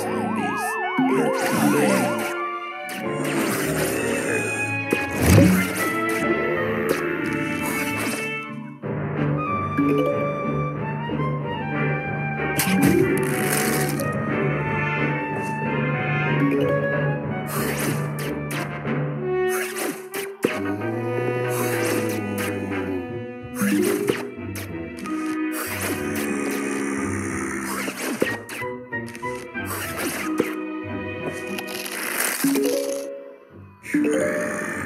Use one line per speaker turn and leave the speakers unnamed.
Thank Trash.